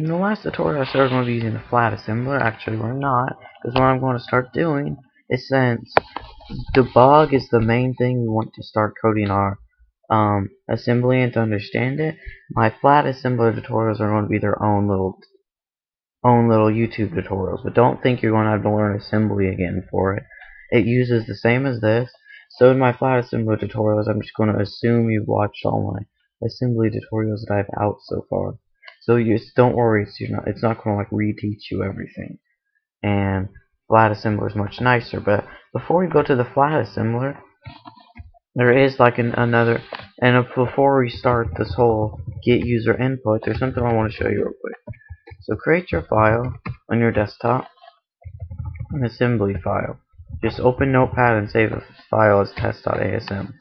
in the last tutorial I said we're going to be using a flat assembler. Actually, we're not, because what I'm going to start doing is since debug is the main thing we want to start coding our um, assembly and to understand it, my flat assembler tutorials are going to be their own little own little YouTube tutorials. But don't think you're going to have to learn assembly again for it. It uses the same as this. So in my flat assembly tutorials, I'm just going to assume you've watched all my assembly tutorials that I have out so far. So you don't worry, it's not it's not going to like reteach you everything. And flat assembler is much nicer. But before we go to the flat assembler, there is like an, another and before we start this whole get user input, there's something I want to show you real quick. So create your file on your desktop, an assembly file. Just open Notepad and save a file as test.asm.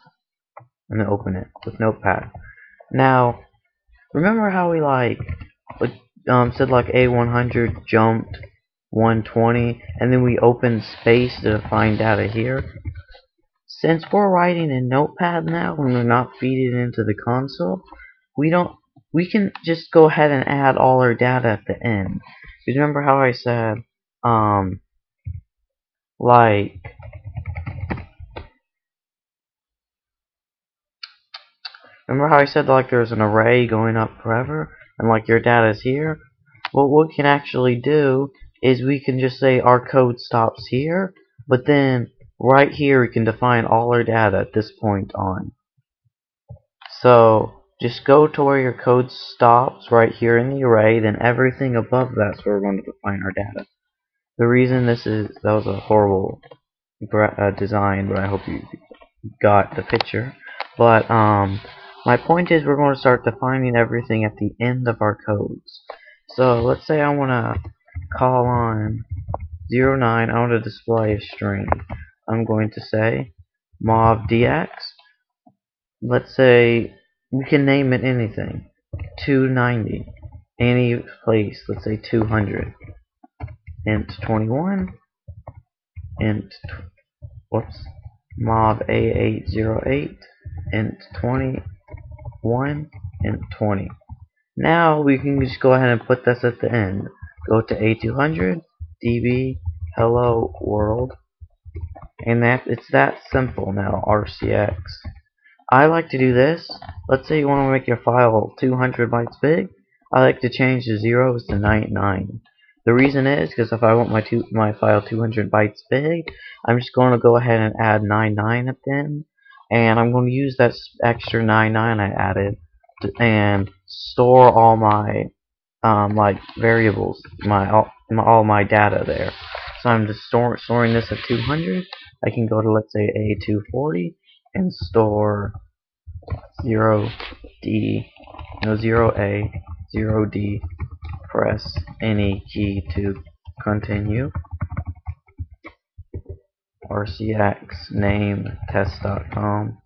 And then open it with Notepad. Now, remember how we like um, said like A100 jumped 120 and then we opened space to find data here? Since we're writing in Notepad now and we're not feeding into the console, we don't we can just go ahead and add all our data at the end. Because remember how I said, um, like, remember how I said like there's an array going up forever and like your data is here? What we can actually do is we can just say our code stops here, but then right here we can define all our data at this point on. So just go to where your code stops right here in the array, then everything above that's where we're going to define our data. The reason this is, that was a horrible uh, design, but I hope you got the picture. But um, my point is we're going to start defining everything at the end of our codes. So let's say I want to call on 09, I want to display a string. I'm going to say mov dx. Let's say we can name it anything. 290. Any place, let's say 200. Int 21. Int, whoops, mov A808. Int 21. and 20. Now we can just go ahead and put this at the end. Go to A200, db, hello world. And that it's that simple now, RCX. I like to do this. Let's say you want to make your file 200 bytes big. I like to change the zeros to 99. The reason is because if I want my two, my file 200 bytes big, I'm just going to go ahead and add 99 at the end, and I'm going to use that extra 99 I added to, and store all my um, like variables, my all, my all my data there. So I'm just store, storing this at 200. I can go to let's say A240 and store 0D, no 0A, 0D, press any key to continue. RCX name test.com.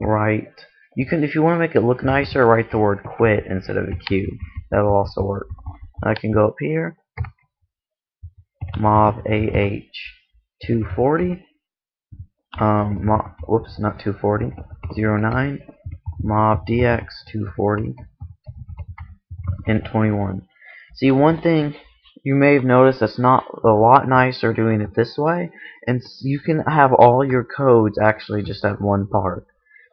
Write. You can, if you want to make it look nicer, write the word quit instead of a Q. That'll also work. I can go up here. Mov AH 240 um, whoops, not 240, 09, Mov DX 240, int 21. See, one thing you may have noticed it's not a lot nicer doing it this way, and you can have all your codes actually just at one part.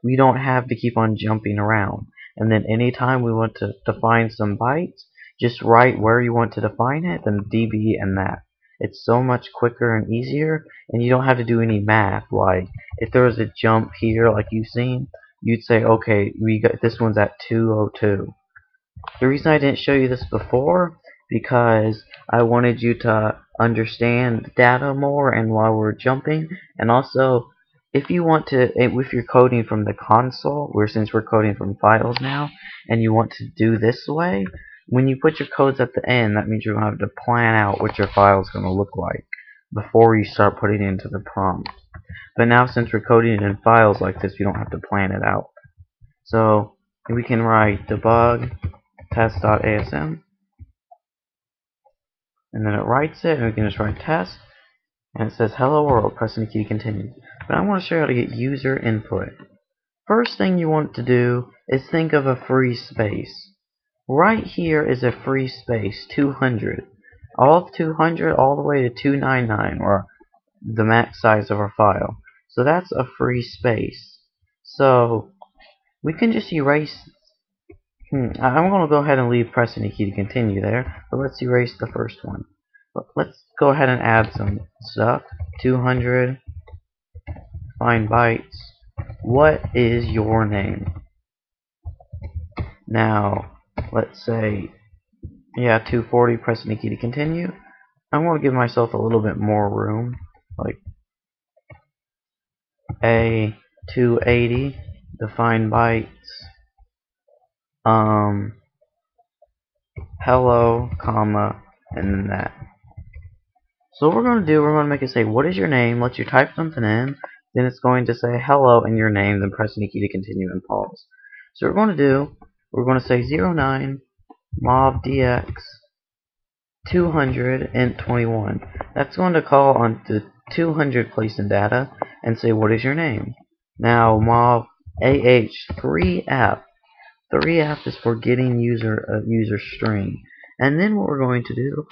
We don't have to keep on jumping around. And then anytime we want to define some bytes, just write where you want to define it, then db and that. It's so much quicker and easier, and you don't have to do any math. Like, if there was a jump here, like you've seen, you'd say, okay, we got this one's at 202. The reason I didn't show you this before, because I wanted you to understand data more and while we're jumping, and also, if you want to, eh, if you're coding from the console, where since we're coding from files now, and you want to do this way, when you put your codes at the end, that means you're going to have to plan out what your file is going to look like before you start putting it into the prompt. But now since we're coding it in files like this, you don't have to plan it out. So we can write debug test.asm and then it writes it and we can just write test and it says hello world pressing the key to continue. But I want to show you how to get user input. First thing you want to do is think of a free space. right here is a free space, 200. All of 200 all the way to 299, or the max size of our file. So that's a free space. So we can just erase. Hmm, I'm going to go ahead and leave pressing the key to continue there, but let's erase the first one. Let's go ahead and add some stuff. 200 find bytes. What is your name? Now, let's say, yeah, 240, pressing the key to continue. I'm going to give myself a little bit more room, like A280, define bytes, um, hello, comma, and then that. So what we're going to do, we're going to make it say, what is your name? Let you type something in. Then it's going to say hello and your name, then press any key to continue and pause. So we're going to do, we're going to say 09 mov dx 221. That's going to call on the 200 place in data and say what is your name. Now mov ah3f the reapp is for getting user a user string. And then what we're going to do,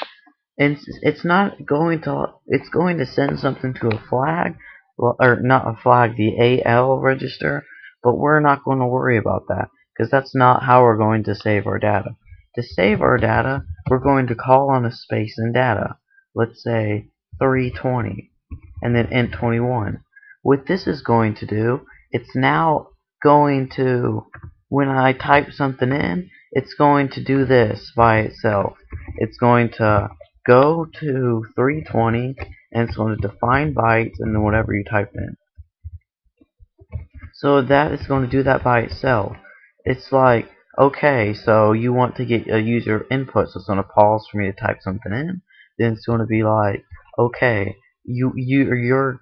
and it's not going to, it's going to send something to a flag, or not a flag, the AL register, but we're not going to worry about that, because that's not how we're going to save our data. To save our data, we're going to call on a space in data, let's say 320, and then int 21. What this is going to do, it's now going to when I type something in it's going to do this by itself it's going to go to 320 and it's going to define bytes and then whatever you type in. So that is going to do that by itself. It's like, okay, so you want to get a user input, so it's going to pause for me to type something in. Then it's going to be like, okay, you you you're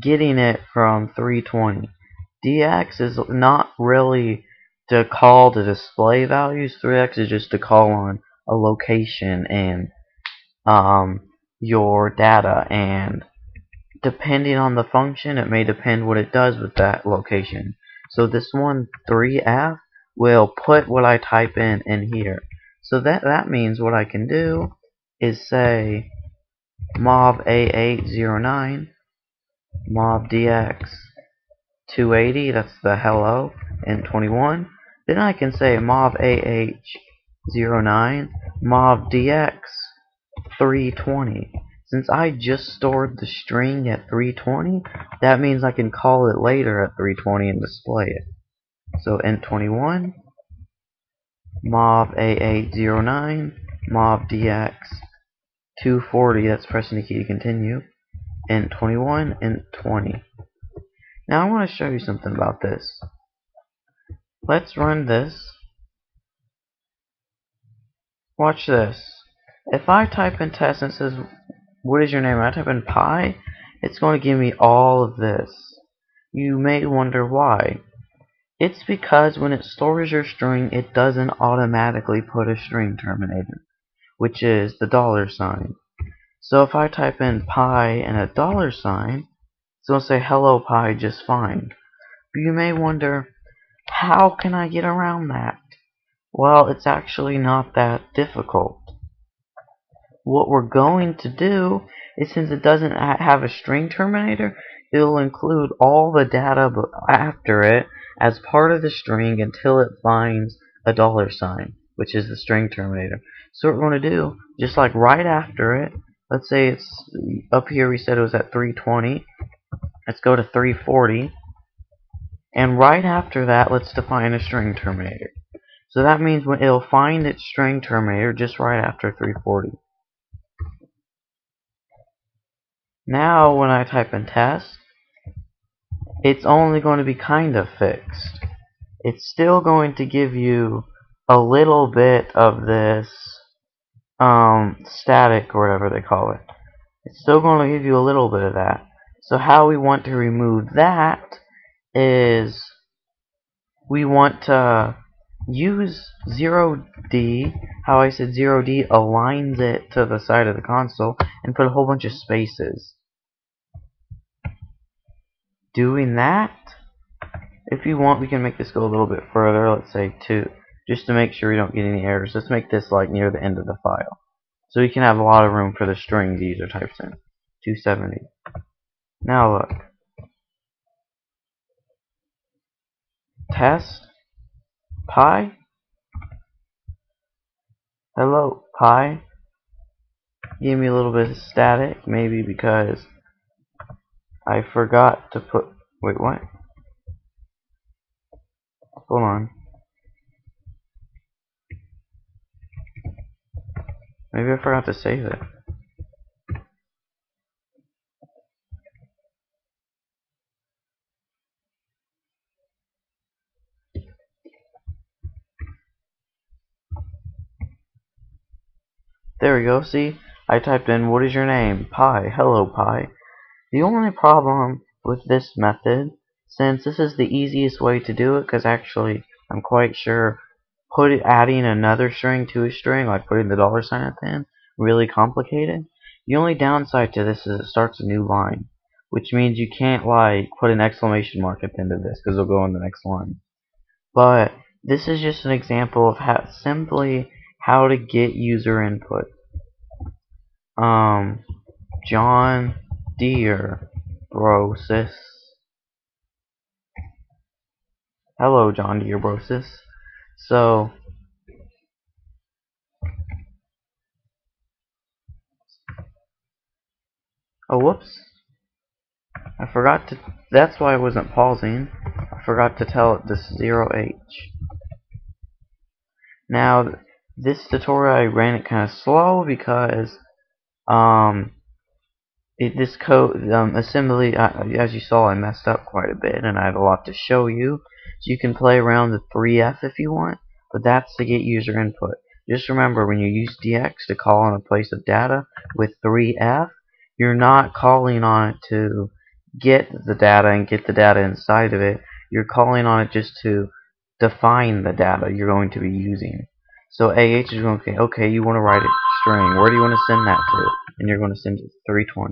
getting it from 320. DX is not really to call to display values. 3x is just to call on a location and um, your data. And depending on the function it may depend what it does with that location. So this one 3f will put what I type in in here. So that that means what I can do is say mov a809 mov dx 280 that's the hello and 21 then I can say mov ah09 mov dx 320. Since I just stored the string at 320, that means I can call it later at 320 and display it. So int21, mov a809, mov dx 240, that's pressing the key to continue, int21, int20. Now I want to show you something about this. Let's run this. Watch this. If I type in test and says, what is your name? I type in pi, it's going to give me all of this. You may wonder why. It's because when it stores your string, it doesn't automatically put a string terminator, which is the dollar sign. So if I type in pi and a dollar sign, it's going to say hello pi just fine. But you may wonder, how can I get around that? Well, it's actually not that difficult what we're going to do is since it doesn't have a string terminator, it'll include all the data after it as part of the string until it finds a dollar sign, which is the string terminator. So what we're going to do, just like right after it, let's say it's up here we said it was at 320, let's go to 340, and right after that let's define a string terminator. So that means when it'll find its string terminator just right after 340. Now when I type in test, it's only going to be kind of fixed. It's still going to give you a little bit of this um, static or whatever they call it. It's still going to give you a little bit of that. So how we want to remove that is we want to use 0D, how I said 0D aligns it to the side of the console, and put a whole bunch of spaces doing that, if you want, we can make this go a little bit further. Let's say two, just to make sure we don't get any errors. Let's make this like near the end of the file. So we can have a lot of room for the string the user types in. 270. Now look. Test. Pi. Hello, Pi. Give me a little bit of static, maybe because I forgot to put. Wait, what? Hold on. Maybe I forgot to save it. There we go, see? I typed in, what is your name? Pi. Hello, Pi. The only problem with this method, since this is the easiest way to do it, because actually, I'm quite sure put it, adding another string to a string, like putting the dollar sign at the end, really complicated. The only downside to this is it starts a new line, which means you can't like put an exclamation mark at the end of this because it'll go on the next line. But this is just an example of how simply how to get user input. Um, John Deere Brosis. Hello, John Deere Brosis. So, oh, whoops. I forgot to, that's why I wasn't pausing. I forgot to tell it this 0h. Now, this tutorial I ran it kind of slow because, um, it, this code, um, assembly, as you saw, I messed up quite a bit and I have a lot to show you. So you can play around with 3F if you want, but that's to get user input. Just remember, when you use DX to call on a place of data with 3F, you're not calling on it to get the data and get the data inside of it. You're calling on it just to define the data you're going to be using. So AH is going to, okay, okay, you want to write a string. Where do you want to send that to? And you're going to send it to 320.